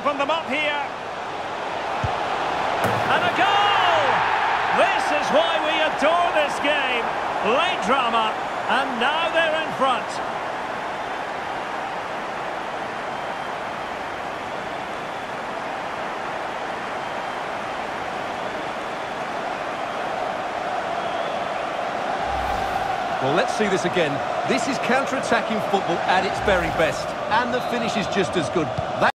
open them up here. And a goal! This is why we adore this game. Late drama, and now they're in front. Well, let's see this again. This is counter-attacking football at its very best. And the finish is just as good. That